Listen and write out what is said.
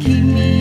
keep me